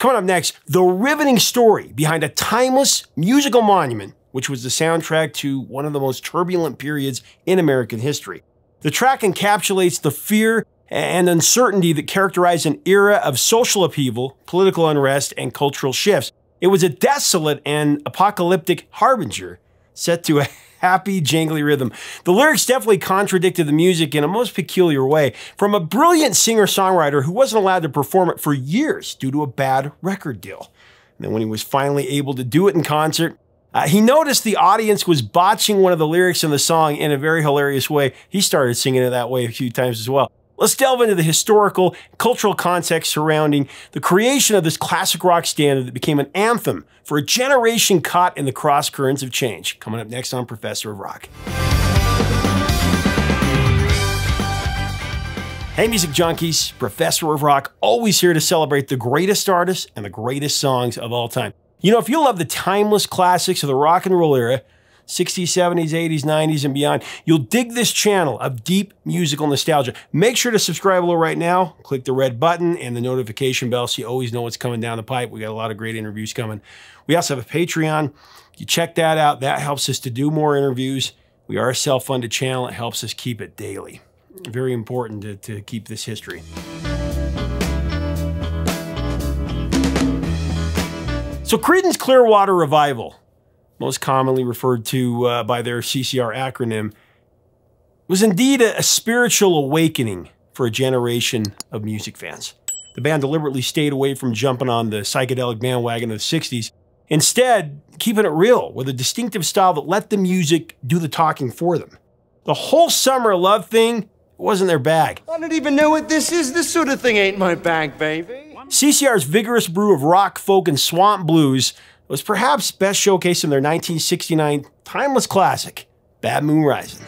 Coming up next, the riveting story behind a timeless musical monument, which was the soundtrack to one of the most turbulent periods in American history. The track encapsulates the fear and uncertainty that characterized an era of social upheaval, political unrest, and cultural shifts. It was a desolate and apocalyptic harbinger set to a happy, jangly rhythm. The lyrics definitely contradicted the music in a most peculiar way from a brilliant singer songwriter who wasn't allowed to perform it for years due to a bad record deal. And then when he was finally able to do it in concert, uh, he noticed the audience was botching one of the lyrics in the song in a very hilarious way. He started singing it that way a few times as well. Let's delve into the historical, cultural context surrounding the creation of this classic rock standard that became an anthem for a generation caught in the cross currents of change. Coming up next on Professor of Rock. Hey, music junkies, Professor of Rock, always here to celebrate the greatest artists and the greatest songs of all time. You know, if you love the timeless classics of the rock and roll era, 60s, 70s, 80s, 90s, and beyond. You'll dig this channel of deep musical nostalgia. Make sure to subscribe below right now. Click the red button and the notification bell so you always know what's coming down the pipe. We got a lot of great interviews coming. We also have a Patreon. You check that out. That helps us to do more interviews. We are a self-funded channel. It helps us keep it daily. Very important to, to keep this history. So Creedence Clearwater Revival most commonly referred to uh, by their CCR acronym, was indeed a, a spiritual awakening for a generation of music fans. The band deliberately stayed away from jumping on the psychedelic bandwagon of the 60s, instead, keeping it real with a distinctive style that let the music do the talking for them. The whole summer love thing wasn't their bag. I don't even know what this is. This sort of thing ain't my bag, baby. CCR's vigorous brew of rock, folk, and swamp blues was perhaps best showcased in their 1969 timeless classic, Bad Moon Rising.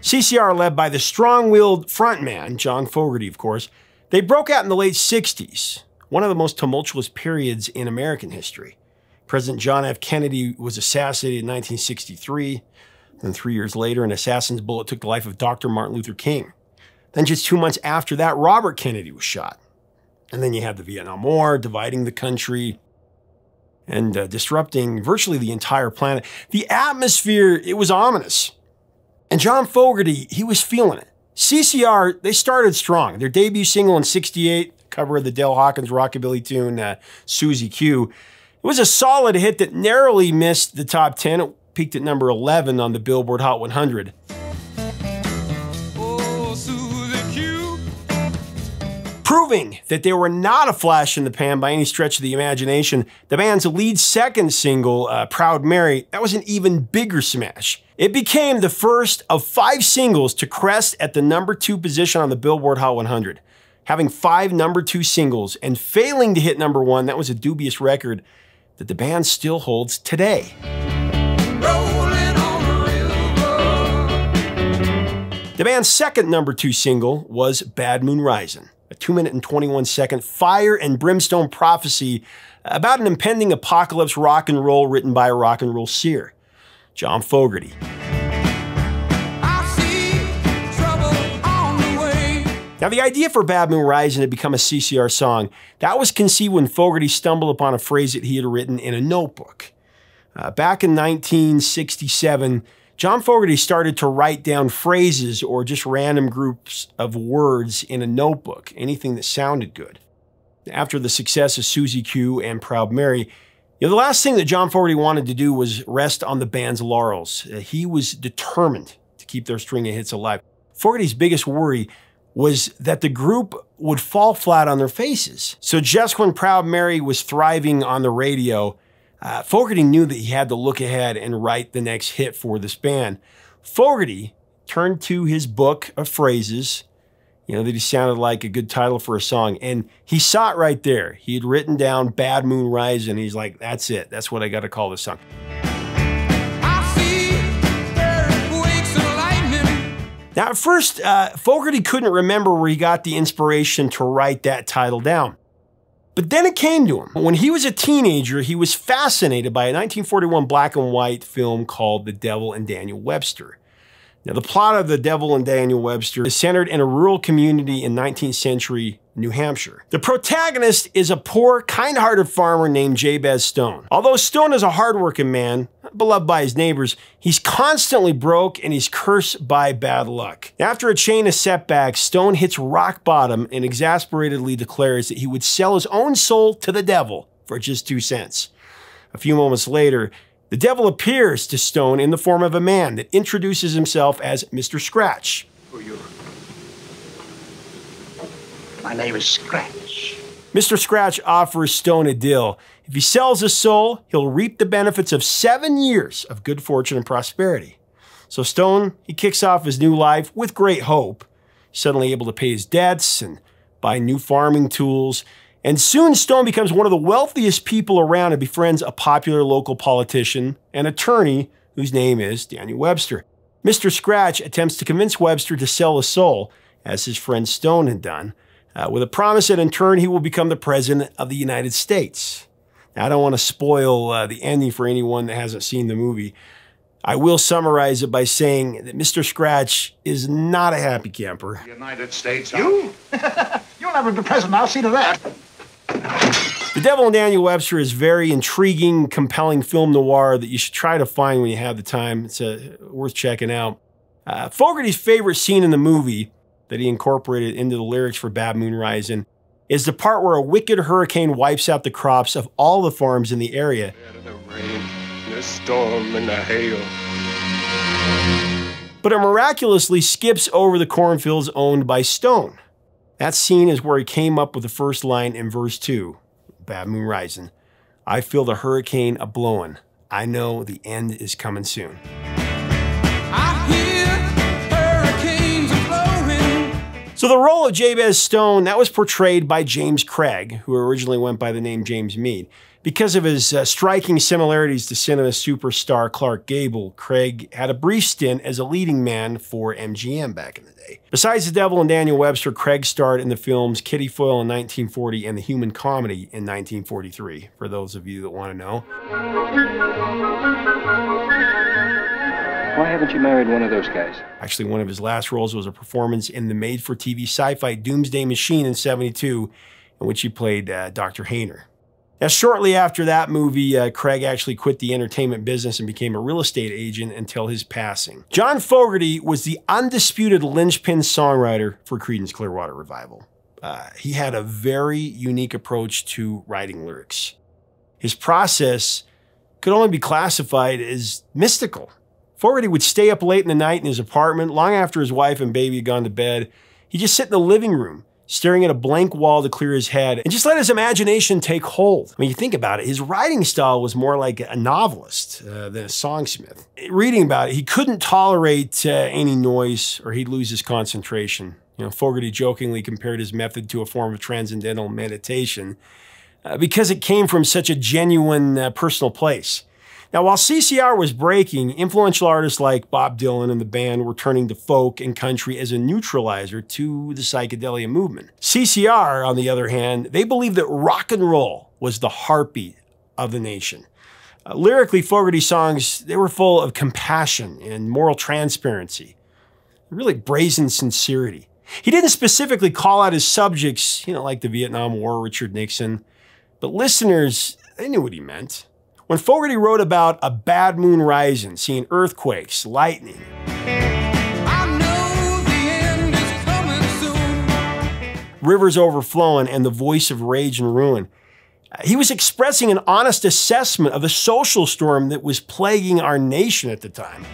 CCR, led by the strong willed frontman, John Fogerty, of course, they broke out in the late 60s, one of the most tumultuous periods in American history. President John F. Kennedy was assassinated in 1963. Then, three years later, an assassin's bullet took the life of Dr. Martin Luther King. Then, just two months after that, Robert Kennedy was shot. And then you have the Vietnam War dividing the country and uh, disrupting virtually the entire planet. The atmosphere, it was ominous. And John Fogerty, he was feeling it. CCR, they started strong. Their debut single in 68, cover of the Dale Hawkins rockabilly tune, uh, Susie Q, it was a solid hit that narrowly missed the top 10. It peaked at number 11 on the Billboard Hot 100. Proving that they were not a flash in the pan by any stretch of the imagination, the band's lead second single, uh, Proud Mary, that was an even bigger smash. It became the first of five singles to crest at the number two position on the Billboard Hot 100. Having five number two singles and failing to hit number one, that was a dubious record that the band still holds today. The band's second number two single was Bad Moon Rising a 2 minute and 21 second fire and brimstone prophecy about an impending apocalypse rock and roll written by a rock and roll seer, John Fogerty. Now, the idea for Bad Moon Rising to become a CCR song, that was conceived when Fogerty stumbled upon a phrase that he had written in a notebook. Uh, back in 1967, John Fogerty started to write down phrases or just random groups of words in a notebook, anything that sounded good. After the success of Susie Q and Proud Mary, you know, the last thing that John Fogerty wanted to do was rest on the band's laurels. Uh, he was determined to keep their string of hits alive. Fogerty's biggest worry was that the group would fall flat on their faces. So just when Proud Mary was thriving on the radio, uh, Fogerty knew that he had to look ahead and write the next hit for this band. Fogerty turned to his book of phrases, you know, that he sounded like a good title for a song, and he saw it right there. He had written down Bad Moon Rising. He's like, that's it. That's what I got to call this song. Now, at first, uh, Fogerty couldn't remember where he got the inspiration to write that title down. But then it came to him. When he was a teenager, he was fascinated by a 1941 black and white film called The Devil and Daniel Webster. Now, the plot of The Devil and Daniel Webster is centered in a rural community in 19th century New Hampshire. The protagonist is a poor, kind-hearted farmer named Jabez Stone. Although Stone is a hardworking man, beloved by his neighbors, he's constantly broke and he's cursed by bad luck. After a chain of setbacks, Stone hits rock bottom and exasperatedly declares that he would sell his own soul to the devil for just two cents. A few moments later, the devil appears to Stone in the form of a man that introduces himself as Mr. Scratch. Who are you? My name is Scratch. Mr. Scratch offers Stone a deal. If he sells his soul, he'll reap the benefits of seven years of good fortune and prosperity. So Stone, he kicks off his new life with great hope. Suddenly able to pay his debts and buy new farming tools. And soon Stone becomes one of the wealthiest people around and befriends a popular local politician and attorney whose name is Daniel Webster. Mr. Scratch attempts to convince Webster to sell his soul, as his friend Stone had done uh, with a promise that in turn he will become the President of the United States. Now, I don't want to spoil uh, the ending for anyone that hasn't seen the movie. I will summarize it by saying that Mr. Scratch is not a happy camper. United States. You? You'll never be president. I'll see to that. The Devil and Daniel Webster is very intriguing, compelling film noir that you should try to find when you have the time. It's uh, worth checking out. Uh, Fogerty's favorite scene in the movie that he incorporated into the lyrics for Bad Moon Rising is the part where a wicked hurricane wipes out the crops of all the farms in the area. But it miraculously skips over the cornfields owned by Stone. That scene is where he came up with the first line in verse 2, Bad Moon Rising. I feel the hurricane a blowing. I know the end is coming soon. So the role of Jabez Stone, that was portrayed by James Craig, who originally went by the name James Mead. Because of his uh, striking similarities to cinema superstar Clark Gable, Craig had a brief stint as a leading man for MGM back in the day. Besides The Devil and Daniel Webster, Craig starred in the films Kitty Foyle in 1940 and The Human Comedy in 1943, for those of you that want to know. Why haven't you married one of those guys? Actually, one of his last roles was a performance in the made for TV sci fi Doomsday Machine in 72, in which he played uh, Dr. Hayner. Now, shortly after that movie, uh, Craig actually quit the entertainment business and became a real estate agent until his passing. John Fogerty was the undisputed linchpin songwriter for Creedence Clearwater Revival. Uh, he had a very unique approach to writing lyrics. His process could only be classified as mystical. Fogerty would stay up late in the night in his apartment, long after his wife and baby had gone to bed. He'd just sit in the living room, staring at a blank wall to clear his head, and just let his imagination take hold. Mean, you think about it, his writing style was more like a novelist uh, than a songsmith. Reading about it, he couldn't tolerate uh, any noise or he'd lose his concentration. You know, Fogerty jokingly compared his method to a form of transcendental meditation uh, because it came from such a genuine uh, personal place. Now, while CCR was breaking, influential artists like Bob Dylan and the band were turning to folk and country as a neutralizer to the psychedelia movement. CCR, on the other hand, they believed that rock and roll was the heartbeat of the nation. Uh, lyrically, Fogerty songs, they were full of compassion and moral transparency, really brazen sincerity. He didn't specifically call out his subjects, you know, like the Vietnam War, Richard Nixon, but listeners, they knew what he meant. When Fogerty wrote about a bad moon rising, seeing earthquakes, lightning, rivers overflowing, and the voice of rage and ruin, he was expressing an honest assessment of the social storm that was plaguing our nation at the time.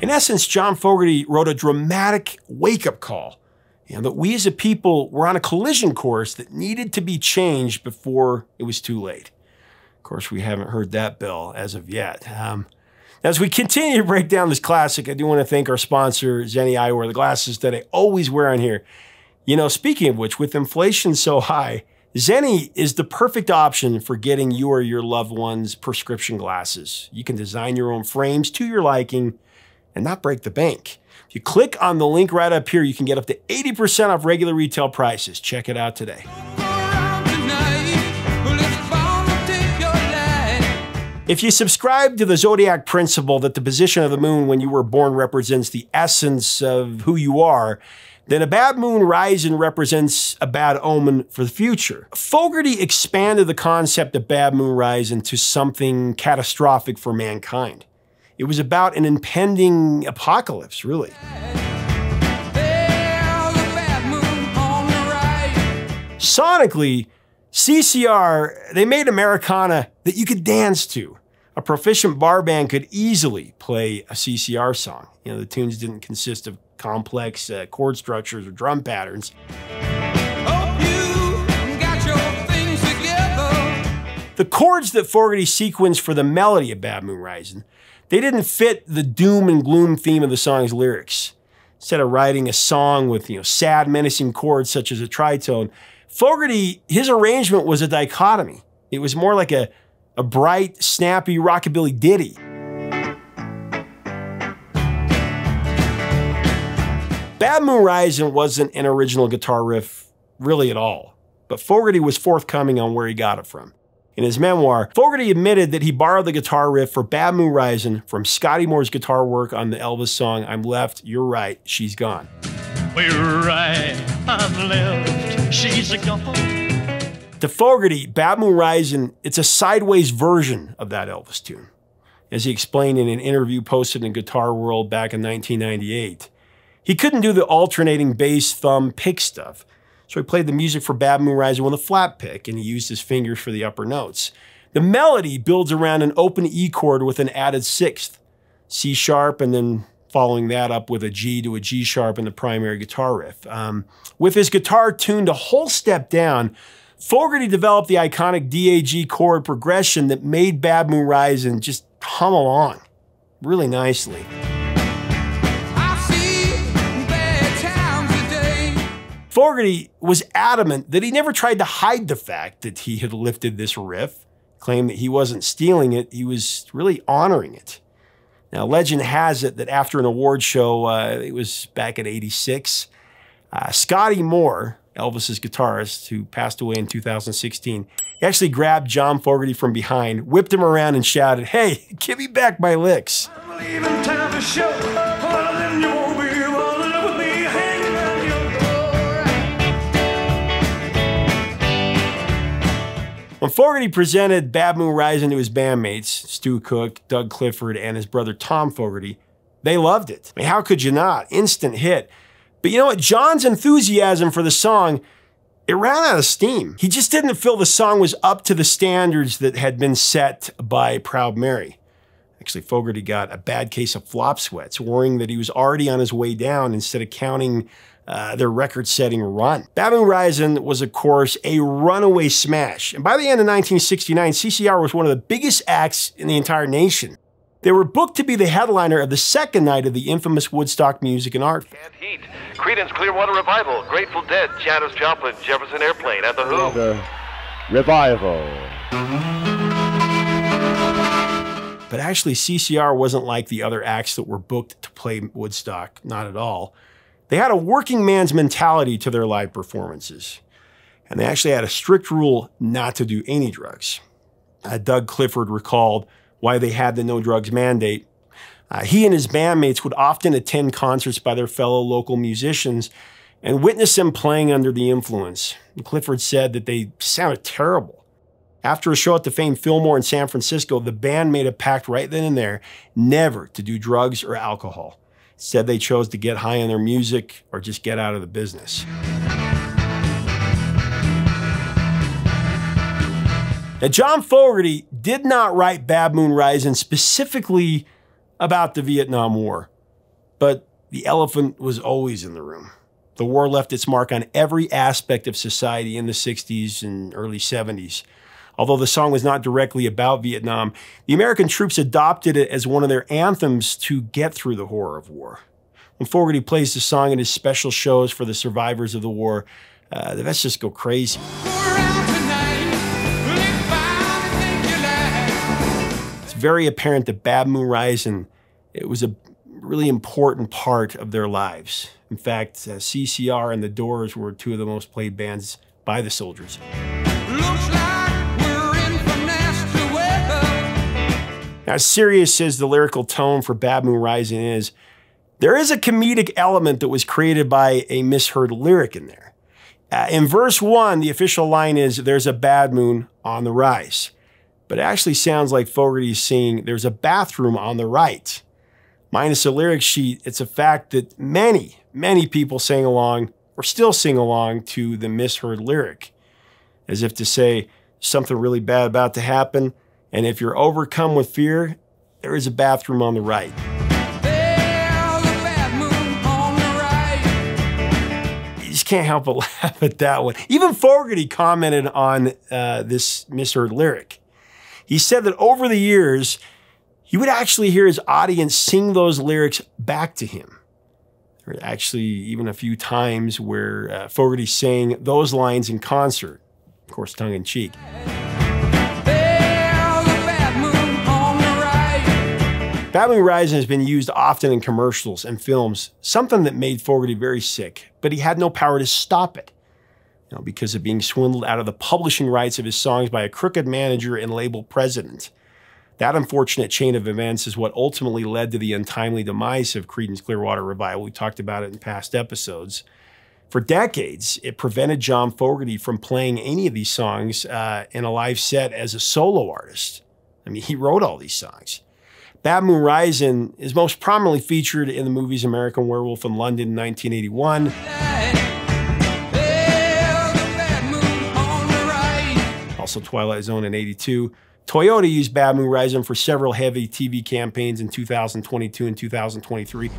In essence, John Fogerty wrote a dramatic wake up call you know, that we as a people were on a collision course that needed to be changed before it was too late. Of course, we haven't heard that bell as of yet. Um, as we continue to break down this classic, I do want to thank our sponsor, Zenni Eyewear, the glasses that I always wear on here. You know, speaking of which, with inflation so high, Zenni is the perfect option for getting you or your loved ones prescription glasses. You can design your own frames to your liking and not break the bank. If you click on the link right up here, you can get up to 80% off regular retail prices. Check it out today. If you subscribe to the zodiac principle that the position of the moon when you were born represents the essence of who you are, then a bad moon rising represents a bad omen for the future. Fogerty expanded the concept of bad moon rising to something catastrophic for mankind. It was about an impending apocalypse, really. Sonically, CCR, they made Americana that you could dance to. A proficient bar band could easily play a CCR song. You know, the tunes didn't consist of complex uh, chord structures or drum patterns. The chords that Fogerty sequenced for the melody of Bad Moon Rising, they didn't fit the doom and gloom theme of the song's lyrics. Instead of writing a song with, you know, sad, menacing chords such as a tritone, Fogerty, his arrangement was a dichotomy. It was more like a, a bright, snappy rockabilly ditty. Bad Moon Rising wasn't an original guitar riff really at all, but Fogerty was forthcoming on where he got it from. In his memoir, Fogerty admitted that he borrowed the guitar riff for Bad Moon Rising from Scotty Moore's guitar work on the Elvis song I'm Left, You're Right, She's Gone. We're right, I'm left, she's gone. To Fogerty, Bad Moon Rising, it's a sideways version of that Elvis tune. As he explained in an interview posted in Guitar World back in 1998, he couldn't do the alternating bass thumb pick stuff, so he played the music for Bad Moon Rising with a flat pick and he used his fingers for the upper notes. The melody builds around an open E chord with an added sixth, C sharp, and then following that up with a G to a G sharp in the primary guitar riff. Um, with his guitar tuned a whole step down, Fogerty developed the iconic DAG chord progression that made Bad Moon Rising just hum along really nicely. Fogerty was adamant that he never tried to hide the fact that he had lifted this riff, claimed that he wasn't stealing it, he was really honoring it. Now, legend has it that after an award show, uh, it was back in 86, uh, Scotty Moore, Elvis's guitarist, who passed away in 2016, he actually grabbed John Fogerty from behind, whipped him around, and shouted, Hey, give me back my licks. When Fogerty presented Bad Moon Rising to his bandmates, Stu Cook, Doug Clifford, and his brother Tom Fogerty, they loved it. I mean, how could you not? Instant hit. But you know what? John's enthusiasm for the song, it ran out of steam. He just didn't feel the song was up to the standards that had been set by Proud Mary. Actually, Fogerty got a bad case of flop sweats, worrying that he was already on his way down instead of counting uh, their record-setting run. Bad Moon Rising was, of course, a runaway smash. And by the end of 1969, CCR was one of the biggest acts in the entire nation. They were booked to be the headliner of the second night of the infamous Woodstock Music and Art And Heat, Creedence Clearwater Revival, Grateful Dead, Janis Joplin, Jefferson Airplane, and The Who. The revival. But actually, CCR wasn't like the other acts that were booked to play Woodstock, not at all. They had a working man's mentality to their live performances. And they actually had a strict rule not to do any drugs. Uh, Doug Clifford recalled why they had the no drugs mandate. Uh, he and his bandmates would often attend concerts by their fellow local musicians and witness them playing under the influence. And Clifford said that they sounded terrible. After a show at the famed Fillmore in San Francisco, the band made a pact right then and there never to do drugs or alcohol. Said they chose to get high on their music or just get out of the business. Now, John Fogerty did not write Bad Moon Rising specifically about the Vietnam War, but the elephant was always in the room. The war left its mark on every aspect of society in the 60s and early 70s. Although the song was not directly about Vietnam, the American troops adopted it as one of their anthems to get through the horror of war. When Fogerty plays the song in his special shows for the survivors of the war, uh, the vets just go crazy. It's very apparent that Bad Moon Rising, it was a really important part of their lives. In fact, uh, CCR and the Doors were two of the most played bands by the soldiers. Now, as serious as the lyrical tone for Bad Moon Rising is, there is a comedic element that was created by a misheard lyric in there. Uh, in verse one, the official line is, There's a bad moon on the rise. But it actually sounds like Fogerty's singing, There's a bathroom on the right. Minus a lyric sheet, it's a fact that many, many people sang along or still sing along to the misheard lyric, as if to say, something really bad about to happen. And if you're overcome with fear, there is a bathroom on the right. You just can't help but laugh at that one. Even Fogerty commented on uh, this misheard lyric. He said that over the years, he would actually hear his audience sing those lyrics back to him. There were actually even a few times where uh, Fogerty sang those lines in concert, of course, tongue in cheek. Moon Rising has been used often in commercials and films, something that made Fogerty very sick, but he had no power to stop it. You know, because of being swindled out of the publishing rights of his songs by a crooked manager and label president. That unfortunate chain of events is what ultimately led to the untimely demise of Creedence Clearwater Revival. We talked about it in past episodes. For decades, it prevented John Fogerty from playing any of these songs uh, in a live set as a solo artist. I mean, he wrote all these songs. Bad Moon Rising is most prominently featured in the movies American Werewolf in London in 1981. Also Twilight Zone in 82. Toyota used Bad Moon Rising for several heavy TV campaigns in 2022 and 2023.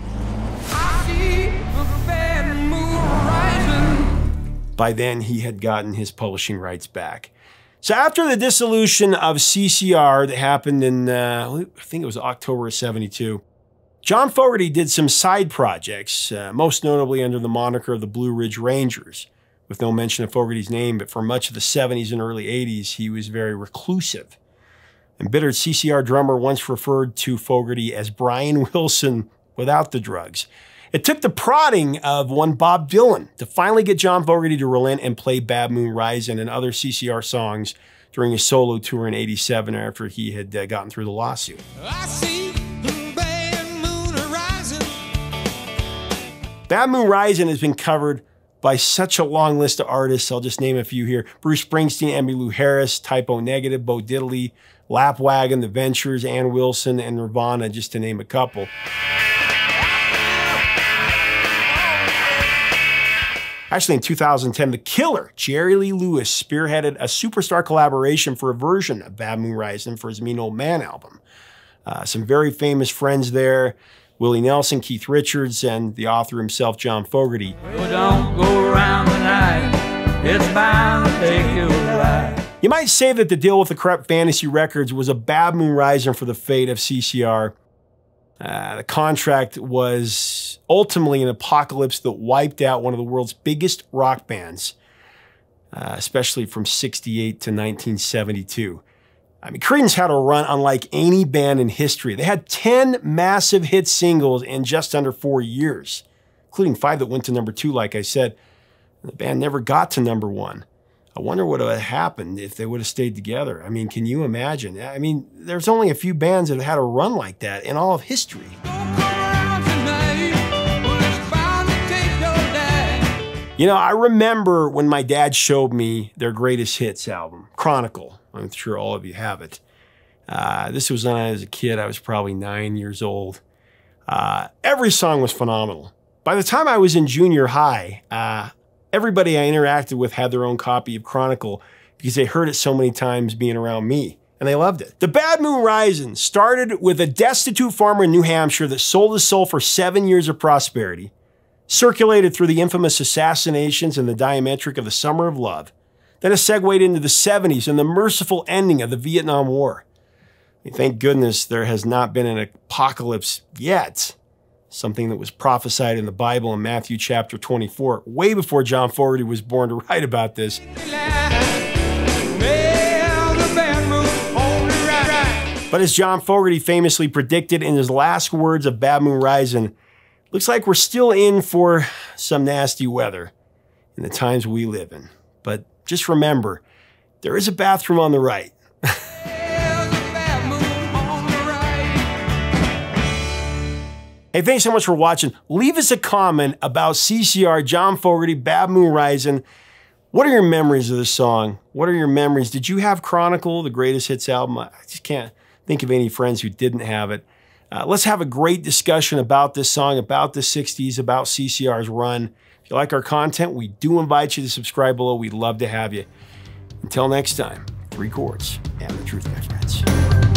By then, he had gotten his publishing rights back. So after the dissolution of CCR that happened in, uh, I think it was October of 72, John Fogerty did some side projects, uh, most notably under the moniker of the Blue Ridge Rangers, with no mention of Fogerty's name, but for much of the 70s and early 80s, he was very reclusive. Embittered CCR drummer once referred to Fogerty as Brian Wilson without the drugs. It took the prodding of one Bob Dylan to finally get John Fogerty to relent and play Bad Moon Rising and other CCR songs during his solo tour in 87 after he had uh, gotten through the lawsuit. Bad Moon Rising has been covered by such a long list of artists. I'll just name a few here. Bruce Springsteen, Emmylou Harris, Type O Negative, Bo Diddley, Lapwagon, The Ventures, Ann Wilson, and Nirvana, just to name a couple. Actually, in 2010, The Killer, Jerry Lee Lewis, spearheaded a superstar collaboration for a version of Bad Moon Rising for his Mean Old Man album. Uh, some very famous friends there Willie Nelson, Keith Richards, and the author himself, John Fogerty. don't go around tonight, it's bound to take you. You might say that the deal with the corrupt fantasy records was a bad moon rising for the fate of CCR. Uh, the contract was ultimately an apocalypse that wiped out one of the world's biggest rock bands, uh, especially from 68 to 1972. I mean, Creedence had a run unlike any band in history. They had 10 massive hit singles in just under four years, including five that went to number two, like I said. The band never got to number one. I wonder what would have happened if they would have stayed together. I mean, can you imagine? I mean, there's only a few bands that have had a run like that in all of history. You know, I remember when my dad showed me their greatest hits album, Chronicle. I'm sure all of you have it. Uh, this was when I was a kid. I was probably nine years old. Uh, every song was phenomenal. By the time I was in junior high, uh, everybody I interacted with had their own copy of Chronicle because they heard it so many times being around me and they loved it. The Bad Moon Rising started with a destitute farmer in New Hampshire that sold his soul for seven years of prosperity, circulated through the infamous assassinations and the diametric of the Summer of Love, then it segued into the 70s and the merciful ending of the Vietnam War. Thank goodness there has not been an apocalypse yet something that was prophesied in the Bible in Matthew chapter 24, way before John Fogerty was born to write about this. But as John Fogerty famously predicted in his last words of Bad Moon Rising, looks like we're still in for some nasty weather in the times we live in. But just remember, there is a bathroom on the right. Hey, thanks so much for watching. Leave us a comment about CCR, John Fogerty, Bad Moon Rising. What are your memories of this song? What are your memories? Did you have Chronicle, the greatest hits album? I just can't think of any friends who didn't have it. Uh, let's have a great discussion about this song, about the 60s, about CCR's run. If you like our content, we do invite you to subscribe below. We'd love to have you. Until next time, three chords and the truth, my friends.